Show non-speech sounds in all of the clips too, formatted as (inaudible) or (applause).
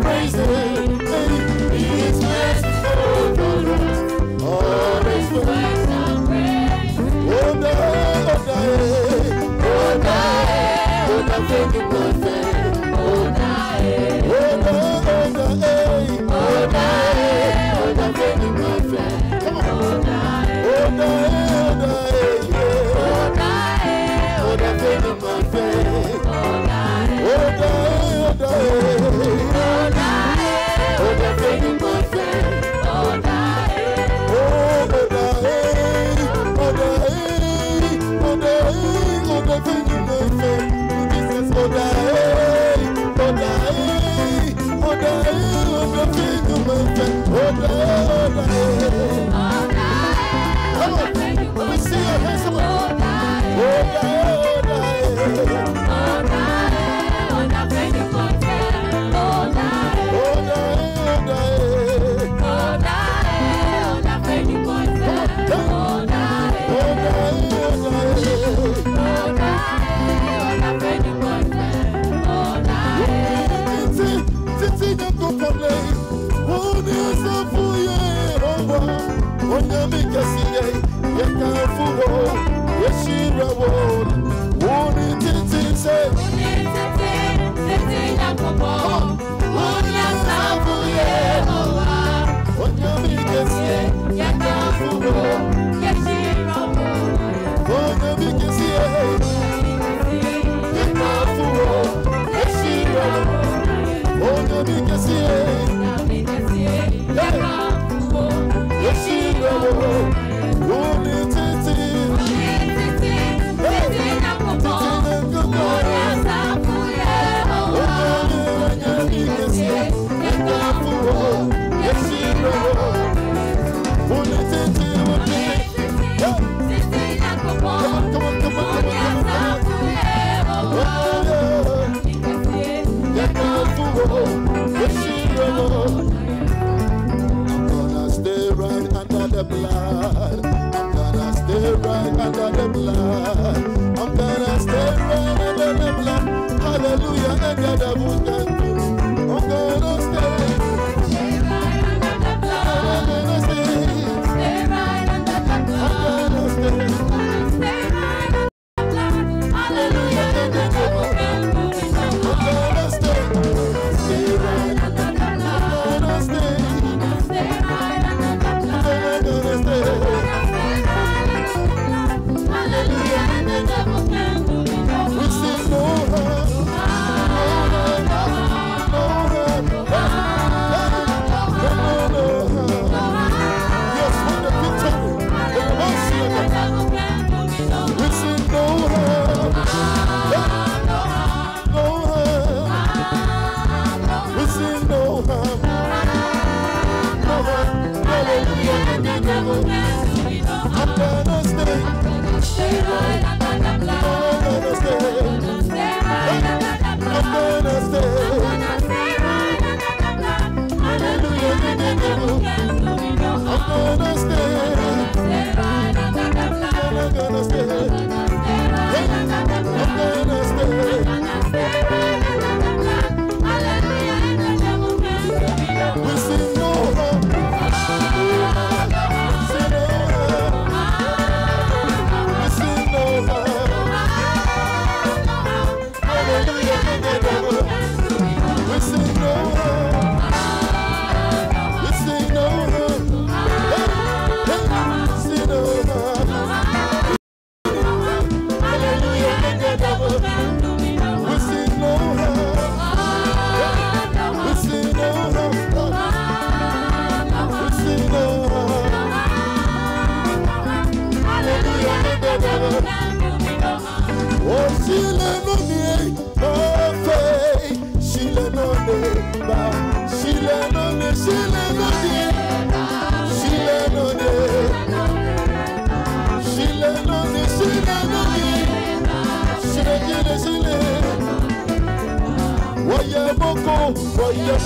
praises. Stay.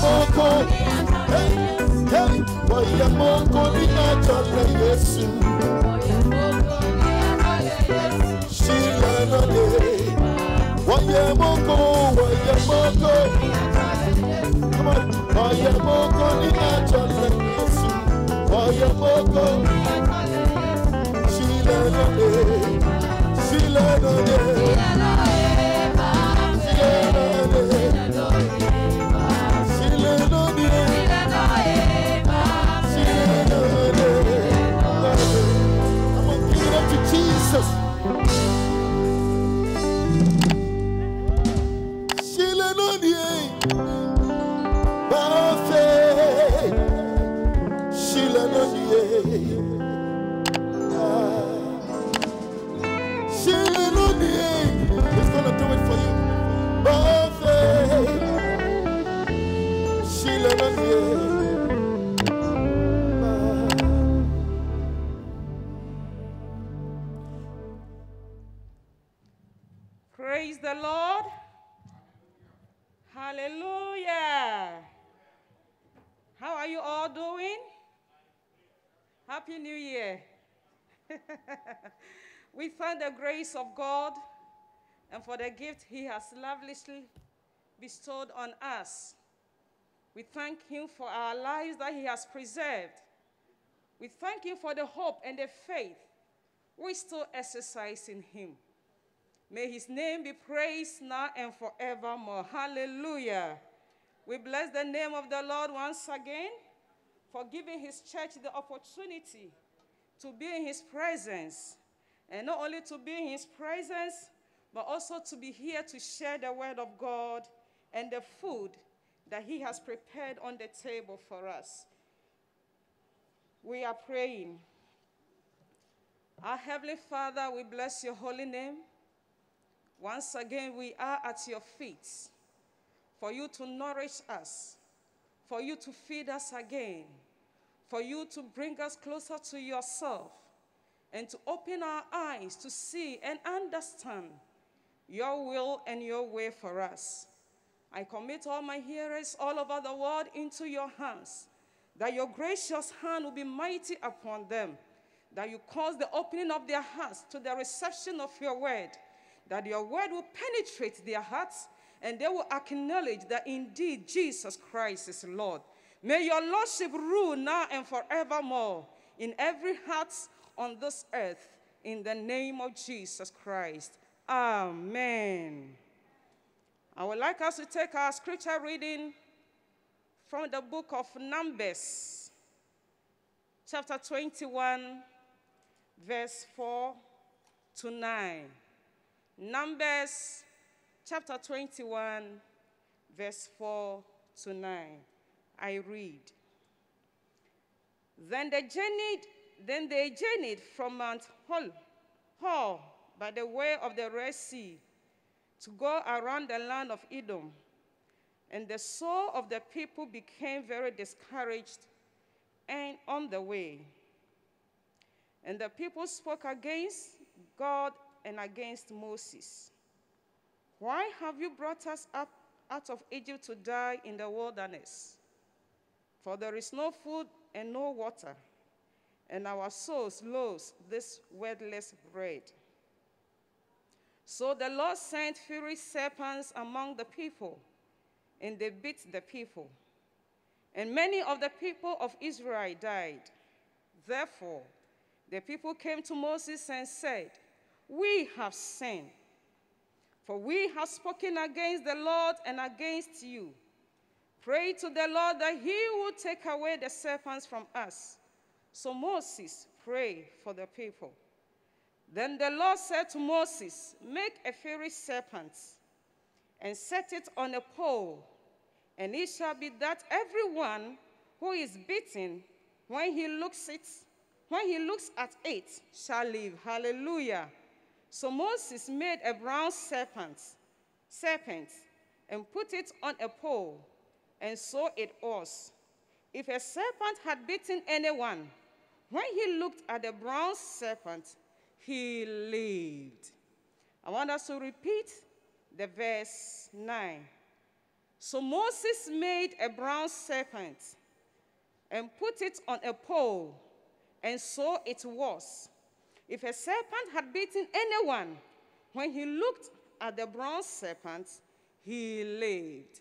Moko, hey, hey, woye moko ni ajole Yesu. Shile no ne, woye moko, woye moko. Come on, woye moko ni ajole Yesu. Woye moko, shile no Praise the Lord. Hallelujah. How are you all doing? Happy New Year. (laughs) we thank the grace of God and for the gift He has lavishly bestowed on us. We thank Him for our lives that He has preserved. We thank Him for the hope and the faith we still exercise in Him. May his name be praised now and forevermore. Hallelujah. We bless the name of the Lord once again for giving his church the opportunity to be in his presence. And not only to be in his presence, but also to be here to share the word of God and the food that he has prepared on the table for us. We are praying. Our Heavenly Father, we bless your holy name. Once again, we are at your feet for you to nourish us, for you to feed us again, for you to bring us closer to yourself, and to open our eyes to see and understand your will and your way for us. I commit all my hearers all over the world into your hands, that your gracious hand will be mighty upon them, that you cause the opening of their hearts to the reception of your word that your word will penetrate their hearts and they will acknowledge that indeed Jesus Christ is Lord. May your Lordship rule now and forevermore in every heart on this earth in the name of Jesus Christ. Amen. I would like us to take our scripture reading from the book of Numbers, chapter 21, verse 4 to 9. Numbers chapter 21, verse 4 to 9. I read. Then they journeyed, then they journeyed from Mount Hor, Hor by the way of the Red Sea to go around the land of Edom. And the soul of the people became very discouraged and on the way. And the people spoke against God and against Moses. Why have you brought us up out of Egypt to die in the wilderness? For there is no food and no water, and our souls loathe this wordless bread. So the Lord sent fiery serpents among the people, and they bit the people. And many of the people of Israel died. Therefore, the people came to Moses and said, We have sinned, for we have spoken against the Lord and against you. Pray to the Lord that he will take away the serpents from us. So Moses prayed for the people. Then the Lord said to Moses, Make a fiery serpent and set it on a pole, and it shall be that everyone who is bitten when he looks it when he looks at it shall live. Hallelujah. So Moses made a bronze serpent, serpent, and put it on a pole, and so it was. If a serpent had bitten anyone, when he looked at the bronze serpent, he lived. I want us to repeat the verse 9. So Moses made a bronze serpent and put it on a pole, and so it was. If a serpent had bitten anyone, when he looked at the bronze serpent, he lived.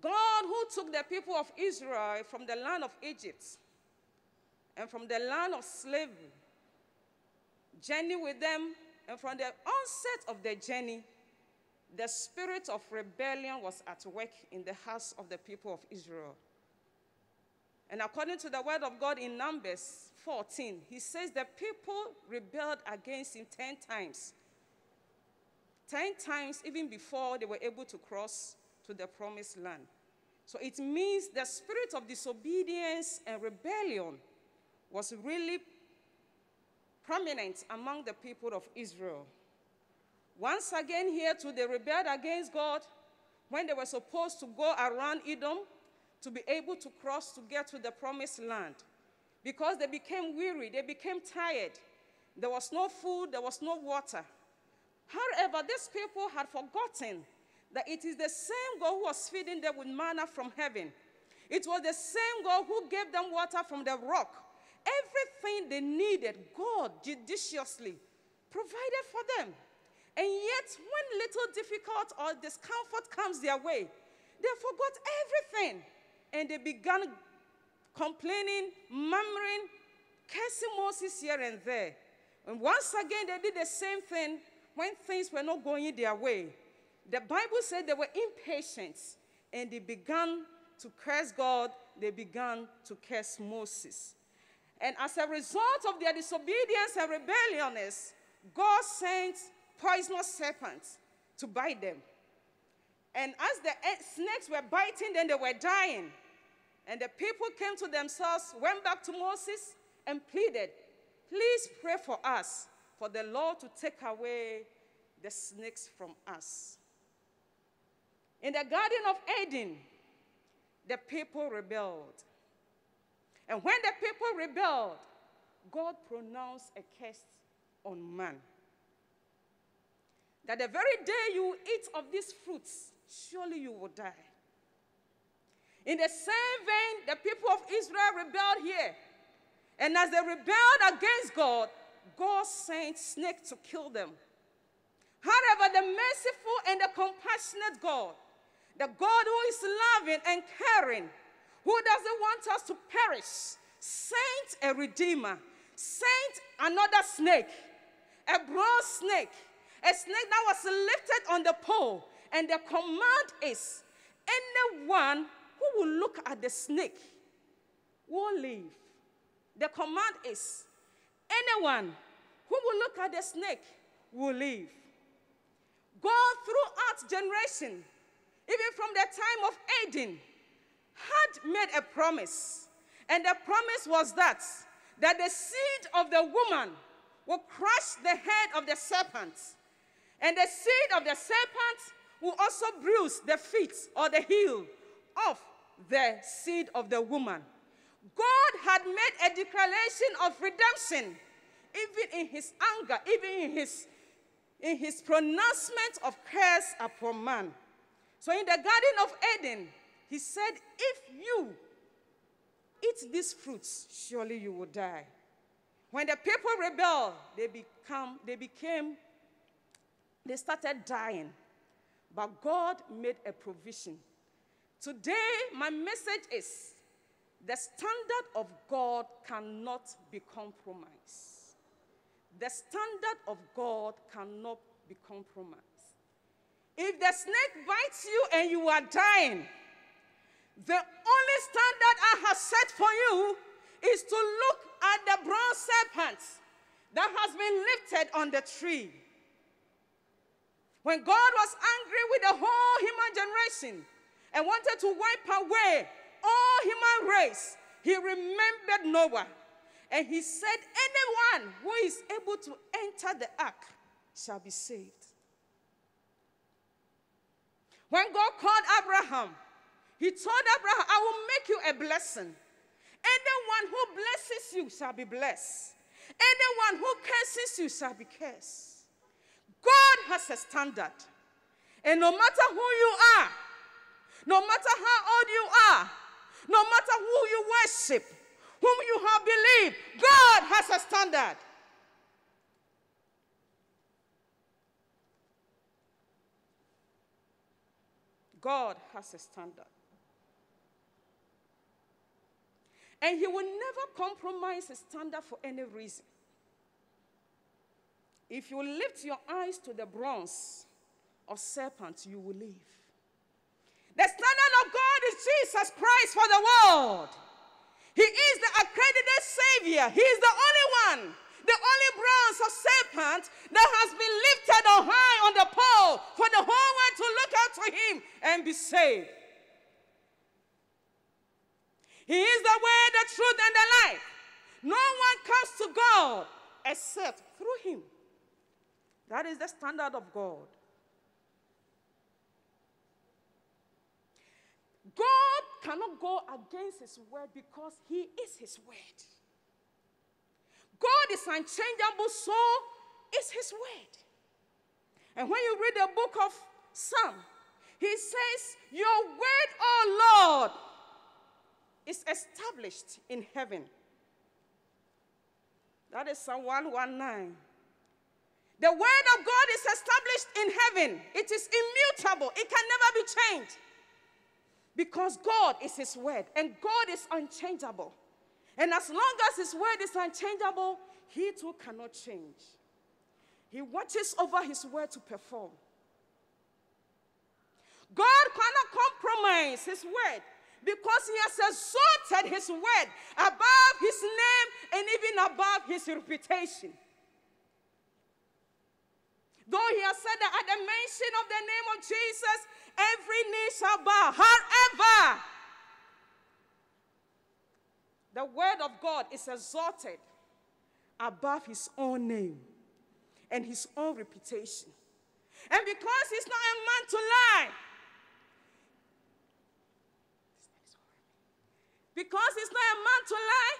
God, who took the people of Israel from the land of Egypt and from the land of slavery, journey with them, and from the onset of the journey, the spirit of rebellion was at work in the hearts of the people of Israel. And according to the word of God in Numbers 14, he says the people rebelled against him 10 times. 10 times, even before they were able to cross to the promised land. So it means the spirit of disobedience and rebellion was really prominent among the people of Israel. Once again, here too, they rebelled against God when they were supposed to go around Edom to be able to cross to get to the promised land. Because they became weary, they became tired. There was no food, there was no water. However, these people had forgotten that it is the same God who was feeding them with manna from heaven. It was the same God who gave them water from the rock. Everything they needed, God judiciously provided for them. And yet, when little difficult or discomfort comes their way, they forgot everything. And they began complaining, murmuring, cursing Moses here and there. And once again, they did the same thing when things were not going their way. The Bible said they were impatient and they began to curse God, they began to curse Moses. And as a result of their disobedience and rebelliousness, God sent poisonous serpents to bite them. And as the snakes were biting them, they were dying. And the people came to themselves, went back to Moses, and pleaded, Please pray for us, for the Lord to take away the snakes from us. In the Garden of Eden, the people rebelled. And when the people rebelled, God pronounced a curse on man that the very day you eat of these fruits, surely you will die. In the same vein, the people of Israel rebelled here. And as they rebelled against God, God sent snakes to kill them. However, the merciful and the compassionate God, the God who is loving and caring, who doesn't want us to perish, sent a redeemer, sent another snake, a bronze snake, a snake that was lifted on the pole. And the command is anyone who will look at the snake will live. The command is anyone who will look at the snake will live. God throughout generation, even from the time of Eden, had made a promise. And the promise was that, that the seed of the woman will crush the head of the serpent. And the seed of the serpent will also bruise the feet or the heel of the seed of the woman. God had made a declaration of redemption, even in his anger, even in his, in his pronouncement of curse upon man. So in the Garden of Eden, he said, If you eat these fruits, surely you will die. When the people rebelled, they, become, they became they started dying. But God made a provision. Today, my message is the standard of God cannot be compromised. The standard of God cannot be compromised. If the snake bites you and you are dying, the only standard I have set for you is to look at the bronze serpent that has been lifted on the tree. When God was angry with the whole human generation and wanted to wipe away all human race, he remembered Noah. And he said, Anyone who is able to enter the ark shall be saved. When God called Abraham, he told Abraham, I will make you a blessing. Anyone who blesses you shall be blessed. Anyone who curses you shall be cursed. God has a standard. And no matter who you are, no matter how old you are, no matter who you worship, whom you have believed, God has a standard. God has a standard. And He will never compromise His standard for any reason. If you lift your eyes to the bronze of serpent, you will live. The standard of God is Jesus Christ for the world. He is the accredited Savior. He is the only one, the only bronze of serpent that has been lifted on high on the pole for the whole world to look out to Him and be saved. He is the way, the truth, and the life. No one comes to God except through Him. That is the standard of God. God cannot go against his word because he is his word. God is unchangeable, so is his word. And when you read the book of Psalm, he says, Your word, O Lord, is established in heaven. That is Psalm 119. The word of God is established in heaven. It is immutable. It can never be changed. Because God is His word and God is unchangeable. And as long as His word is unchangeable, He too cannot change. He watches over His word to perform. God cannot compromise His word because He has exalted His word above His name and even above His reputation. Though He has said that at the mention of the name of Jesus, every knee shall bow. However, the word of God is exalted above his own name and his own reputation. And because he's not a man to lie, because he's not a man to lie,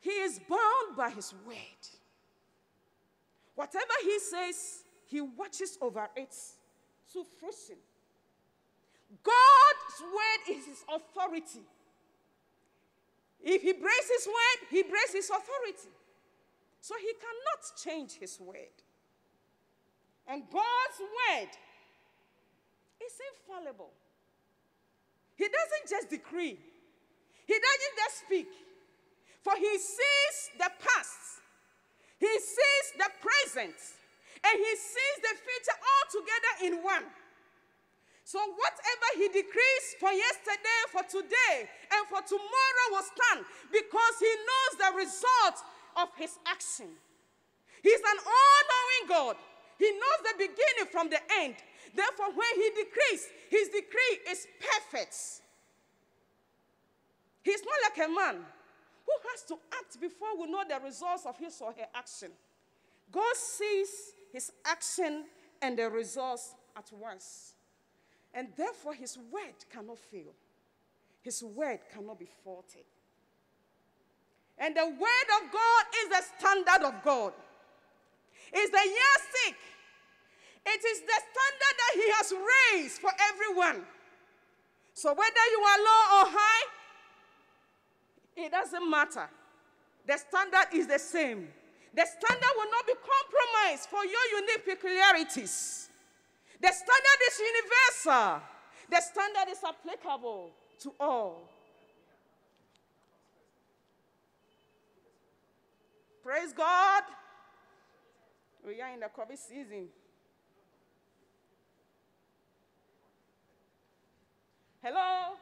he is bound by his word. Whatever he says, he watches over it to fruition. God's word is his authority. If he breaks his word, he breaks his authority. So he cannot change his word. And God's word is infallible. He doesn't just decree, he doesn't just speak. For he sees the past, he sees the present, and he sees the future all together in one. So whatever he decrees for yesterday, for today, and for tomorrow will stand because he knows the result of his action. He's an all-knowing God. He knows the beginning from the end. Therefore, when he decrees, his decree is perfect. He's not like a man who has to act before we know the results of his or her action. God sees his action and the results at once. And therefore, his word cannot fail. His word cannot be faulted. And the word of God is the standard of God. It's the yardstick. It is the standard that he has raised for everyone. So whether you are low or high, it doesn't matter. The standard is the same. The standard will not be compromised for your unique peculiarities. The standard is universal. The standard is applicable to all. Praise God. We are in the COVID season. Hello?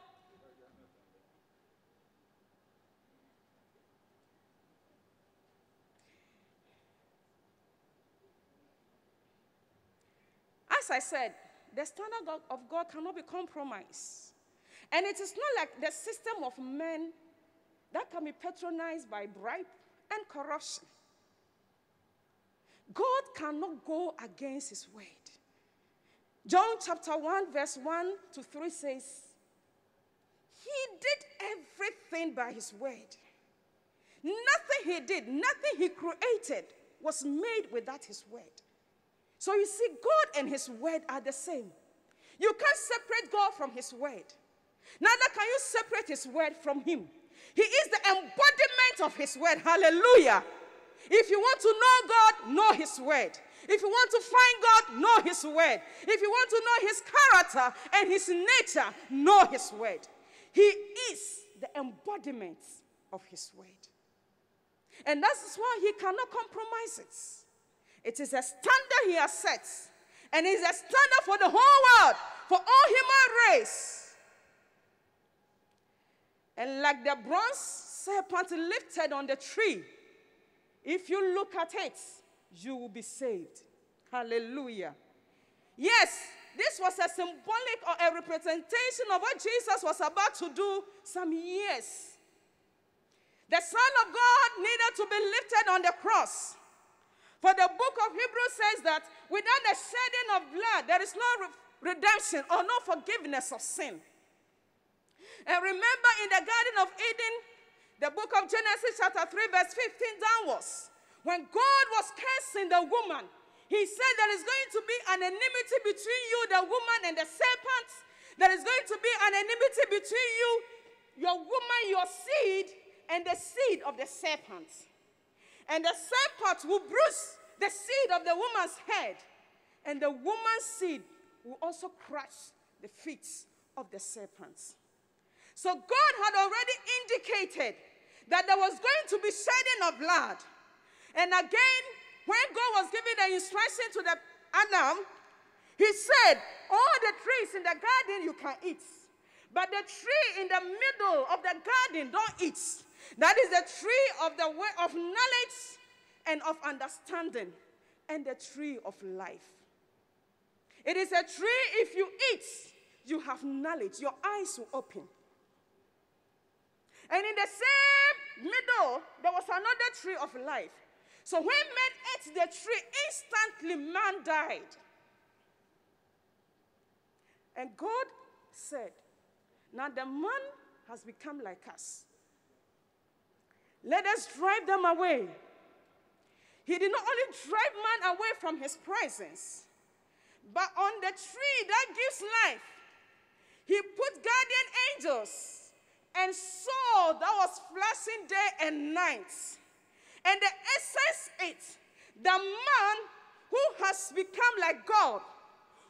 As I said, the standard of God cannot be compromised. And it is not like the system of men that can be patronized by bribe and corruption. God cannot go against his word. John chapter 1, verse 1 to 3 says, He did everything by his word. Nothing he did, nothing he created was made without his word. So you see, God and his word are the same. You can't separate God from his word. Neither can you separate his word from him. He is the embodiment of his word. Hallelujah. If you want to know God, know his word. If you want to find God, know his word. If you want to know his character and his nature, know his word. He is the embodiment of his word. And that's why he cannot compromise it. It is a standard he has set. And it's a standard for the whole world, for all human race. And like the bronze serpent lifted on the tree, if you look at it, you will be saved. Hallelujah. Yes, this was a symbolic or a representation of what Jesus was about to do some years. The Son of God needed to be lifted on the cross. For the book of Hebrews says that without the shedding of blood, there is no re- redemption or no forgiveness of sin. And remember in the Garden of Eden, the book of Genesis, chapter 3, verse 15 downwards, when God was cursing the woman, he said there is going to be an enmity between you, the woman, and the serpent. There is going to be an enmity between you, your woman, your seed, and the seed of the serpent. And the serpent will bruise the seed of the woman's head, and the woman's seed will also crush the feet of the serpent. So God had already indicated that there was going to be shedding of blood. And again, when God was giving the instruction to the Adam, he said, All the trees in the garden you can eat. But the tree in the middle of the garden, don't eat. That is the tree of the way of knowledge and of understanding, and the tree of life. It is a tree, if you eat, you have knowledge, your eyes will open. And in the same middle, there was another tree of life. So when man ate the tree, instantly man died. And God said, Now the man has become like us. Let us drive them away. He did not only drive man away from his presence, but on the tree that gives life, he put guardian angels and saw that was flashing day and night. And the essence is the man who has become like God,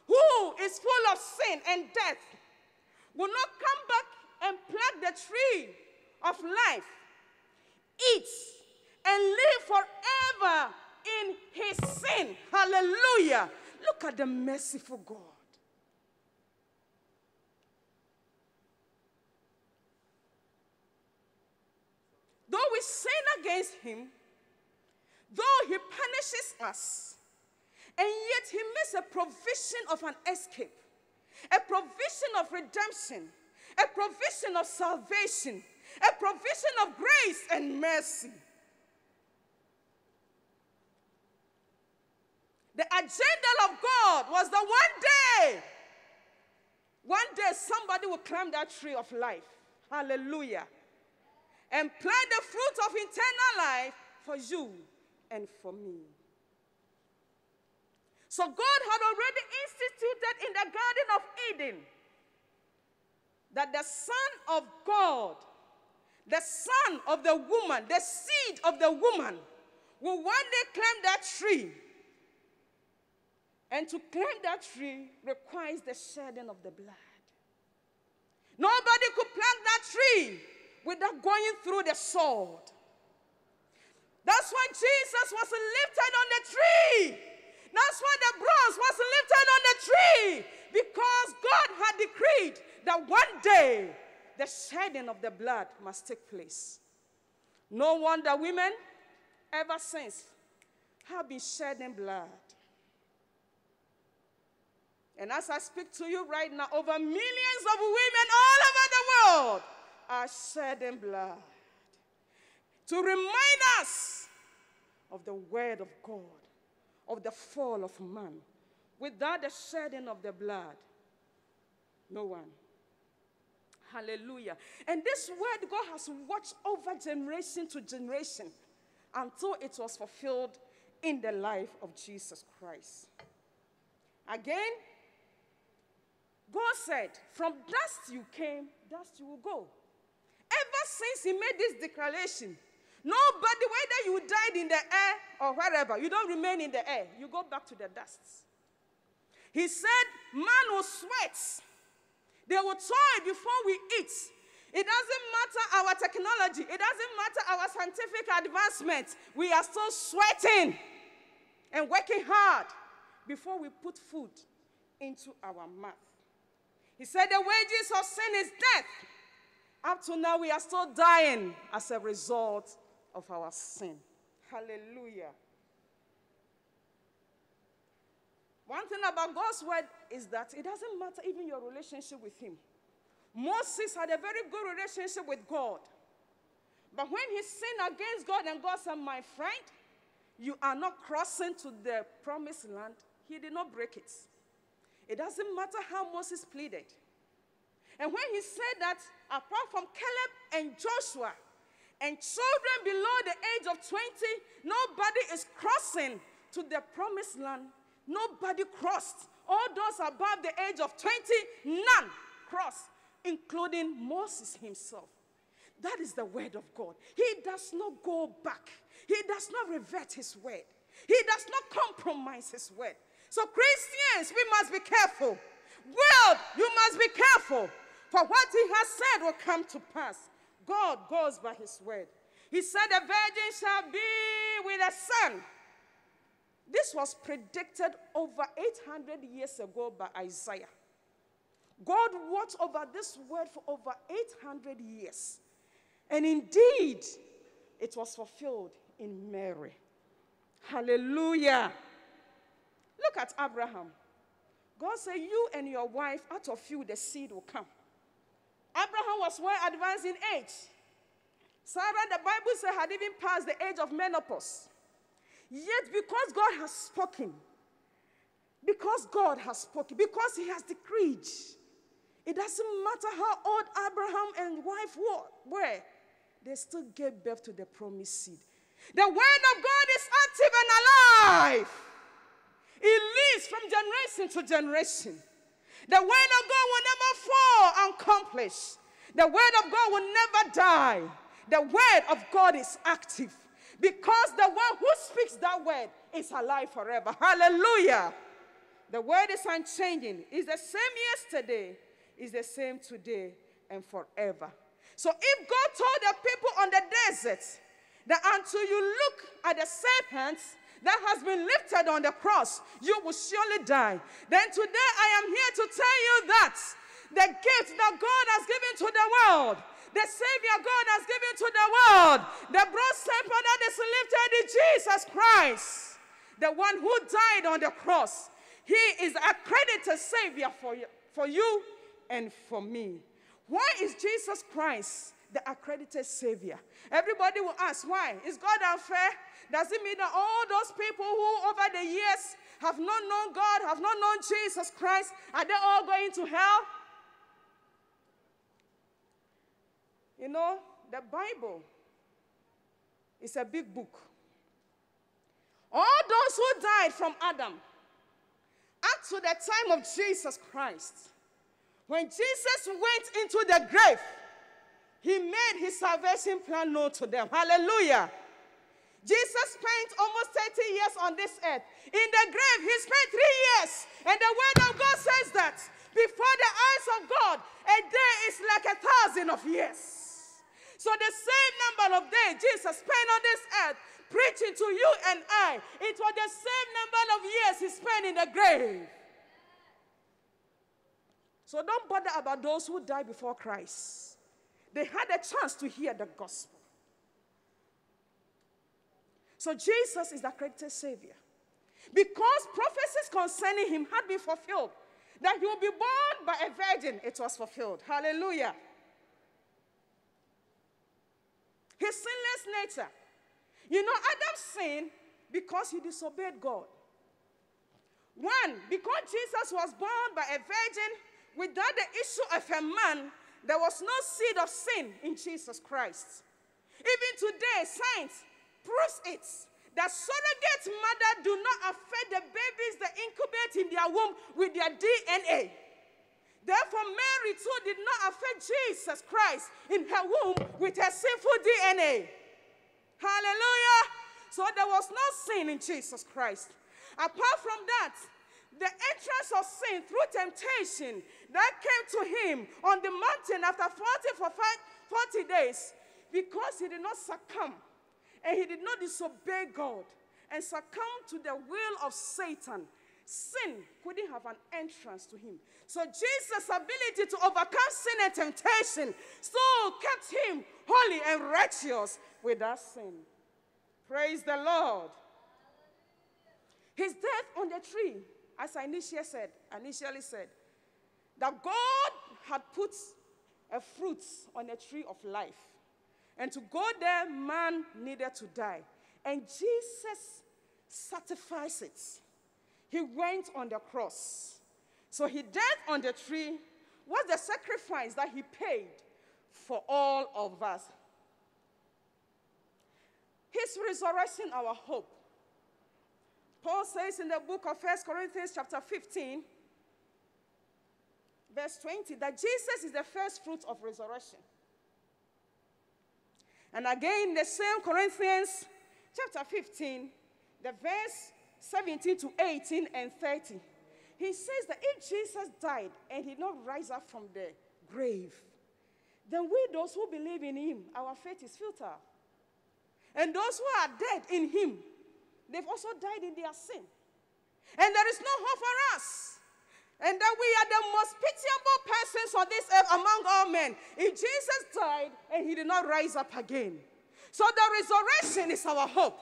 who is full of sin and death, will not come back and pluck the tree of life, eat, and live forever in his sin. Hallelujah. Look at the merciful God. Though we sin against him, though he punishes us, and yet he makes a provision of an escape, a provision of redemption, a provision of salvation, a provision of grace and mercy. The agenda of God was that one day, one day somebody will climb that tree of life. Hallelujah. And plant the fruit of eternal life for you and for me. So God had already instituted in the Garden of Eden that the Son of God, the son of the woman, the seed of the woman, will one day climb that tree and to climb that tree requires the shedding of the blood. Nobody could plant that tree without going through the sword. That's why Jesus was lifted on the tree. That's why the bronze was lifted on the tree. Because God had decreed that one day the shedding of the blood must take place. No wonder women ever since have been shedding blood. And as I speak to you right now, over millions of women all over the world are shedding blood. to remind us of the word of God, of the fall of man. Without the shedding of the blood, no one. Hallelujah. And this word God has watched over generation to generation until it was fulfilled in the life of Jesus Christ. Again, God said, From dust you came, dust you will go. Ever since He made this declaration, nobody, whether you died in the air or wherever, you don't remain in the air, you go back to the dust. He said, Man will sweat, they will toil before we eat. It doesn't matter our technology, it doesn't matter our scientific advancement, we are still sweating and working hard before we put food into our mouth. He said, The wages of sin is death. Up to now, we are still dying as a result of our sin. Hallelujah. One thing about God's word is that it doesn't matter even your relationship with Him. Moses had a very good relationship with God. But when he sinned against God, and God said, My friend, you are not crossing to the promised land, he did not break it. It doesn't matter how Moses pleaded. And when he said that, apart from Caleb and Joshua, and children below the age of 20, nobody is crossing to the promised land. Nobody crossed. All those above the age of 20, none crossed, including Moses himself. That is the word of God. He does not go back, he does not revert his word, he does not compromise his word. So, Christians, we must be careful. World, you must be careful. For what he has said will come to pass. God goes by his word. He said, The virgin shall be with a son. This was predicted over 800 years ago by Isaiah. God watched over this word for over 800 years. And indeed, it was fulfilled in Mary. Hallelujah. Look at Abraham. God said, You and your wife, out of you, the seed will come. Abraham was well advanced in age. Sarah, the Bible said, had even passed the age of menopause. Yet, because God has spoken, because God has spoken, because He has decreed, it doesn't matter how old Abraham and wife were, they still gave birth to the promised seed. The word of God is active and alive. It lives from generation to generation. The word of God will never fall unaccomplished. The word of God will never die. The word of God is active because the one who speaks that word is alive forever. Hallelujah. The word is unchanging. It's the same yesterday, it's the same today and forever. So if God told the people on the desert that until you look at the serpent that has been lifted on the cross, you will surely die. Then today I am here to tell you that the gift that God has given to the world, the Savior God has given to the world, the broad serpent that is lifted in Jesus Christ, the one who died on the cross. He is accredited Savior for you, for you and for me. Why is Jesus Christ the accredited Savior? Everybody will ask, why? Is God unfair? Does it mean that all those people who over the years have not known God, have not known Jesus Christ, are they all going to hell? You know, the Bible is a big book. All those who died from Adam up to the time of Jesus Christ, when Jesus went into the grave, he made his salvation plan known to them. Hallelujah. Jesus spent almost 30 years on this earth. In the grave, he spent three years. And the word of God says that before the eyes of God, a day is like a thousand of years. So the same number of days Jesus spent on this earth preaching to you and I, it was the same number of years he spent in the grave. So don't bother about those who died before Christ. They had a chance to hear the gospel. So Jesus is the accredited Savior. Because prophecies concerning him had been fulfilled, that he will be born by a virgin, it was fulfilled. Hallelujah. He his sinless nature. You know, Adam sinned because he disobeyed God. One, because Jesus was born by a virgin without the issue of a man, there was no seed of sin in Jesus Christ. Even today, science proves it that surrogate mother do not affect the babies they incubate in their womb with their DNA. Therefore, Mary too did not affect Jesus Christ in her womb with her sinful DNA. Hallelujah. So there was no sin in Jesus Christ. Apart from that, the entrance of sin through temptation that came to him on the mountain after 40 for 40 days because he did not succumb and he did not disobey God and succumb to the will of Satan. Sin couldn't have an entrance to him. So Jesus' ability to overcome sin and temptation still kept him holy and righteous without sin. Praise the Lord. His death on the tree, as I initially said, initially said, that God had put a fruit on a tree of life. And to go there, man needed to die. And Jesus satisfies it. He went on the cross. So he died on the tree was the sacrifice that he paid for all of us. His resurrection, our hope. Paul says in the book of 1 Corinthians, chapter 15, verse 20, that Jesus is the first fruit of resurrection. And again, the same Corinthians, chapter 15, the verse 17 to 18 and 30, he says that if Jesus died and he did not rise up from the grave, then we, those who believe in him, our faith is futile. And those who are dead in him, they've also died in their sin. And there is no hope for us. And that we are the most pitiable persons on this earth among all men. If Jesus died and he did not rise up again. So the resurrection is our hope.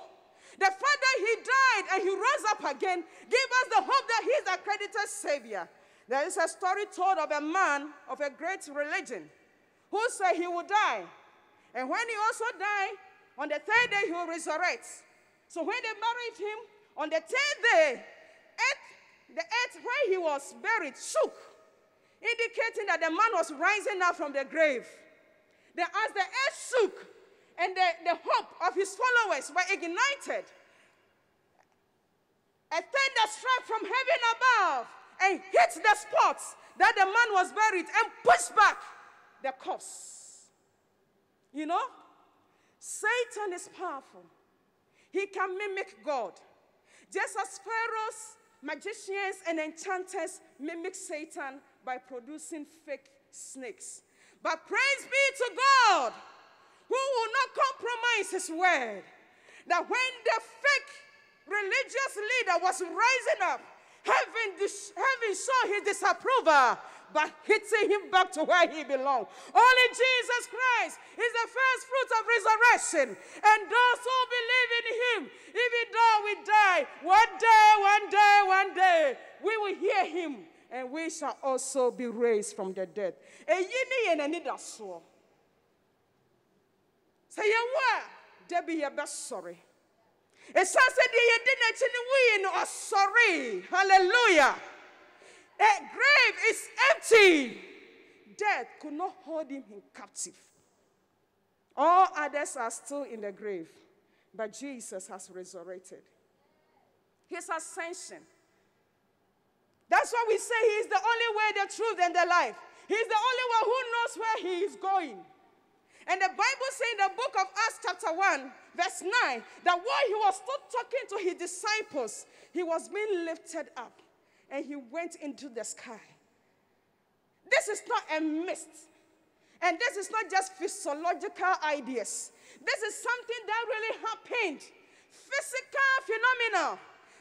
The fact that he died and he rose up again give us the hope that he is the credited savior. There is a story told of a man of a great religion who said he would die. And when he also died, on the third day, he will resurrect. So when they buried him, on the third day, earth, the earth where he was buried shook, indicating that the man was rising up from the grave. Then, as the earth shook and the, the hope of his followers were ignited, a thunder struck from heaven above and hit the spot that the man was buried and pushed back the corpse. You know, Satan is powerful. He can mimic God. Just as pharaohs, magicians, and enchanters mimic Satan by producing fake snakes. But praise be to God, who will not compromise his word. That when the fake religious leader was rising up, having, having shown his disapproval, but hitting him back to where he belongs. Only Jesus Christ is the first fruit of resurrection. And those who believe in him, even though we die, one day, one day, one day, we will hear him and we shall also be raised from the dead. Say what? Debbie, you're best sorry. It says that you didn't know sorry. Hallelujah. The grave is empty. Death could not hold him in captive. All others are still in the grave, but Jesus has resurrected. His ascension. That's why we say He is the only way, the truth, and the life. He's the only one who knows where He is going. And the Bible says in the book of Acts, chapter 1, verse 9, that while he was still talking to his disciples, he was being lifted up and he went into the sky. This is not a mist. And this is not just physiological ideas. This is something that really happened. Physical phenomena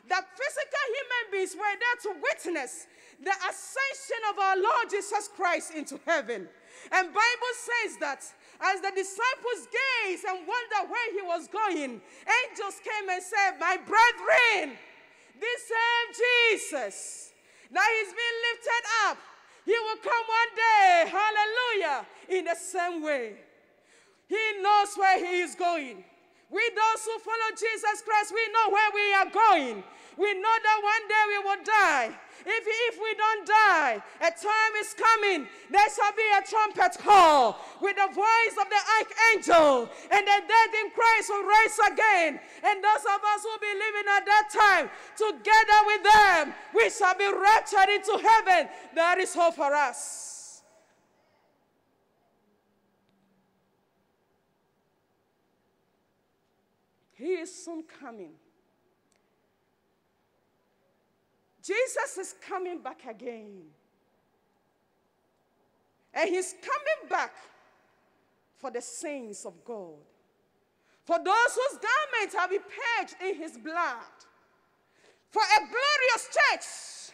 that physical human beings were there to witness the ascension of our Lord Jesus Christ into heaven. And Bible says that as the disciples gazed and wondered where he was going, angels came and said, My brethren, this same Jesus that he's been lifted up, he will come one day, hallelujah, in the same way. He knows where he is going. We those who follow Jesus Christ, we know where we are going. We know that one day we will die. If, if we a time is coming. There shall be a trumpet call with the voice of the archangel, and the dead in Christ will rise again. And those of us who be living at that time, together with them, we shall be raptured into heaven. There is hope for us. He is soon coming. Jesus is coming back again. And he's coming back for the saints of God. For those whose garments have been purged in his blood. For a glorious church,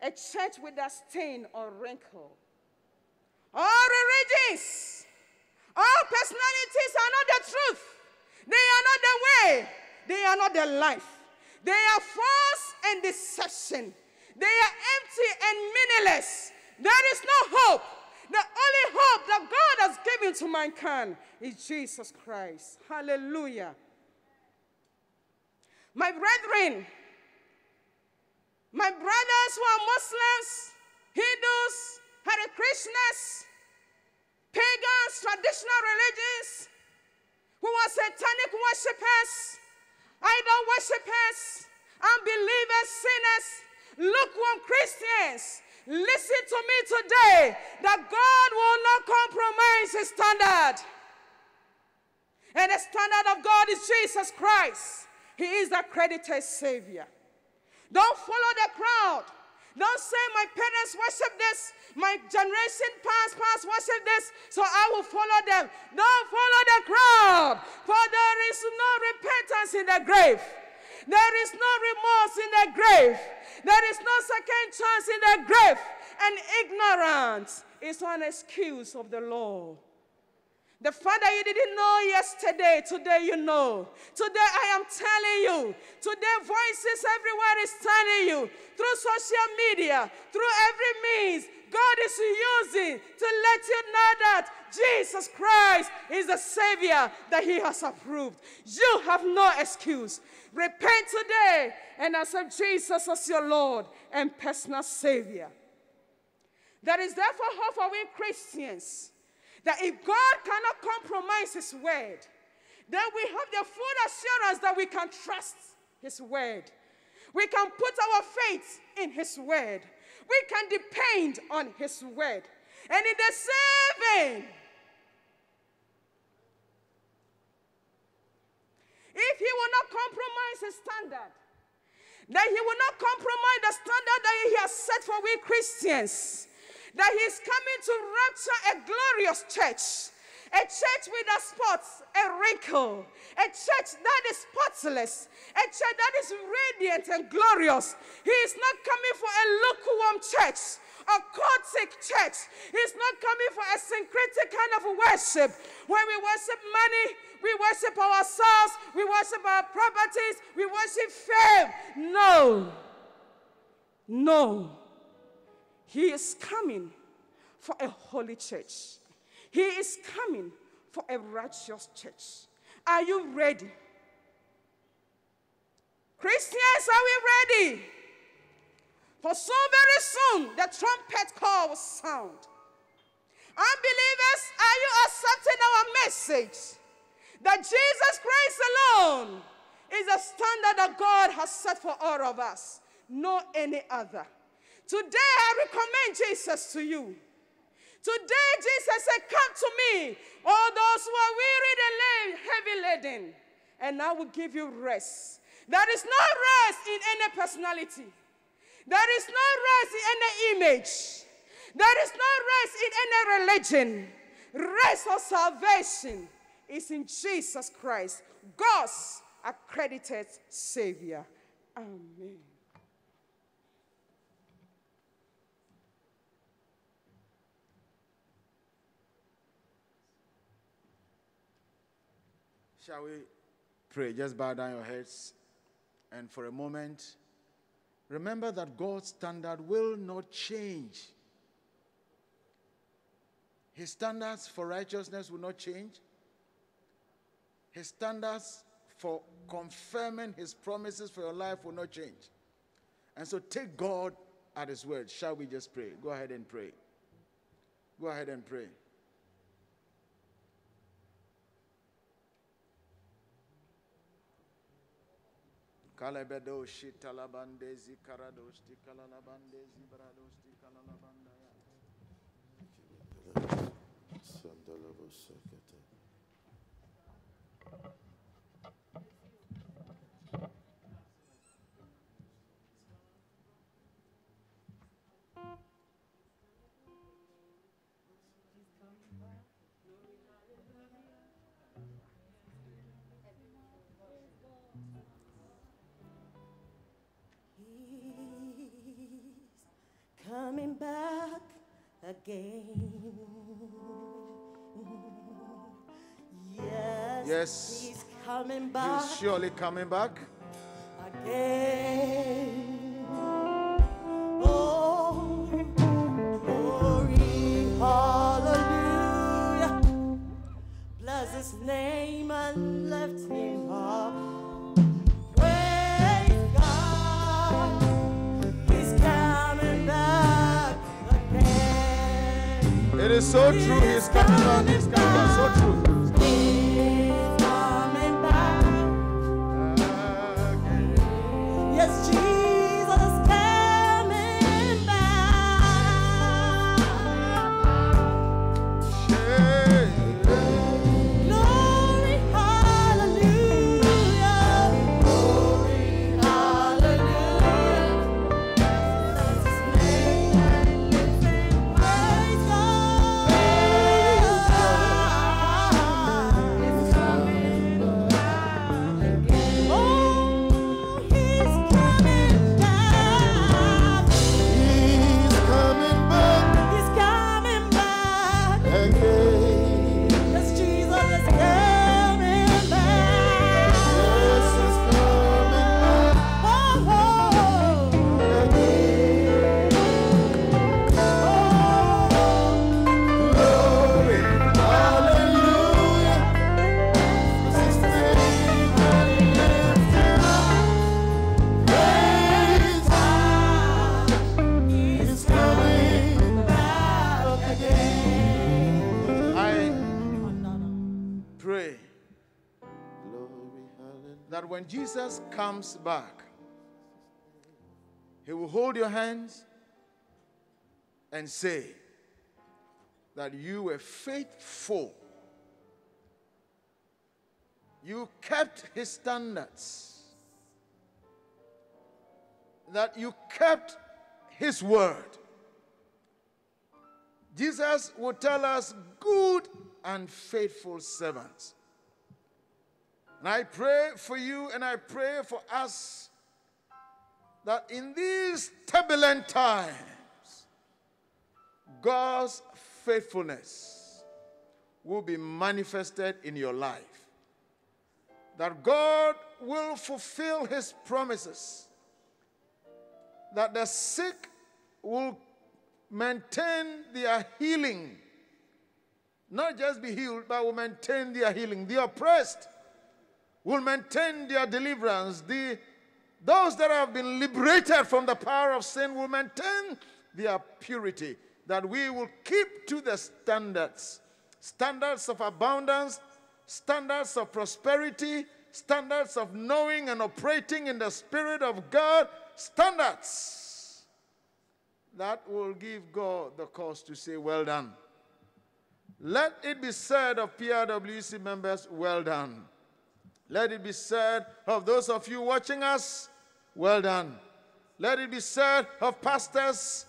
a church without stain or wrinkle. All religions, all personalities are not the truth. They are not the way. They are not the life. They are false and deception. They are empty and meaningless. There is no hope. The only hope that God has given to mankind is Jesus Christ. Hallelujah. My brethren, my brothers who are Muslims, Hindus, Hare Krishnas, pagans, traditional religions, who are satanic worshippers, idol worshippers, unbelievers, sinners, lukewarm Christians. Listen to me today that God will not compromise his standard. And the standard of God is Jesus Christ. He is the credited Savior. Don't follow the crowd. Don't say my parents worship this, my generation past past worship this, so I will follow them. Don't follow the crowd, for there is no repentance in the grave. There is no remorse in the grave. There is no second chance in the grave. And ignorance is one excuse of the law. The Father you didn't know yesterday, today you know. Today I am telling you. Today voices everywhere is telling you. Through social media, through every means, God is using to let you know that Jesus Christ is the Savior that He has approved. You have no excuse. Repent today and accept Jesus as your Lord and personal Savior. There is therefore hope for we Christians that if God cannot compromise His word, then we have the full assurance that we can trust His word. We can put our faith in His word. We can depend on His word. And in the same vein, if He will not compromise His standard, that He will not compromise the standard that He has set for we Christians, that he's coming to rapture a glorious church. A church without spots, a wrinkle, a church that is spotless, a church that is radiant and glorious. He is not coming for a lukewarm church, a cultic church. He's not coming for a syncretic kind of worship where we worship money, we worship ourselves, we worship our properties, we worship fame. No. No. He is coming for a holy church. He is coming for a righteous church. Are you ready? Christians, are we ready? For so very soon the trumpet call will sound. Unbelievers, are you accepting our message that Jesus Christ alone is the standard that God has set for all of us, no any other? Today I recommend Jesus to you. Today Jesus said, Come to me, all those who are wearied and heavy laden, and I will give you rest. There is no rest in any personality. There is no rest in any image. There is no rest in any religion. Rest of salvation is in Jesus Christ, God's accredited Savior. Amen. Shall we pray? Just bow down your heads. And for a moment, remember that God's standard will not change. His standards for righteousness will not change. his standards for confirming his promises for your life will not change. And so take God at his word. Shall we just pray? Go ahead and pray. Go ahead and pray. Kalebedoshi talabandezi karadosti kalalabandezi bradosti kalalabandaya. Sandalabosakata. He's again. Yes, Yes. he's coming back He's surely coming back. again. Is so true. He's coming back. So true. Jesus comes back, he will hold your hands and say that you were faithful. You kept his standards. That you kept his word. Jesus will tell us, good and faithful servants. And I pray for you and I pray for us that in these turbulent times, God's faithfulness will be manifested in your life. That God will fulfill his promises. That the sick will maintain their healing. Not just be healed, but will maintain their healing. The oppressed will maintain their deliverance. The, those that have been liberated from the power of sin will maintain their purity. That we will keep to the standards standards of abundance, standards of prosperity, standards of knowing and operating in the Spirit of God, standards that will give God the cause to say, Well done. Let it be said of PIWC members, Well done. Let it be said of those of you watching us, well done. Let it be said of pastors,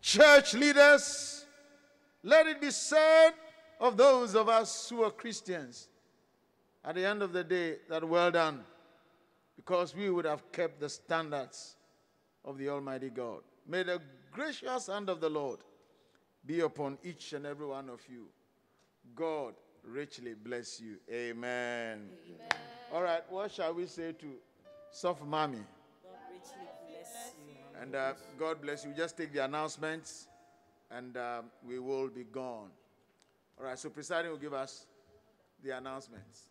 church leaders. Let it be said of those of us who are Christians. At the end of the day, that well done, because we would have kept the standards of the Almighty God. May the gracious hand of the Lord be upon each and every one of you. God richly bless you. Amen. All right, what shall we say to Soft Mommy? God richly bless you. And uh, God bless you. Just take the announcements and um, we will be gone. All right, so presiding will give us the announcements.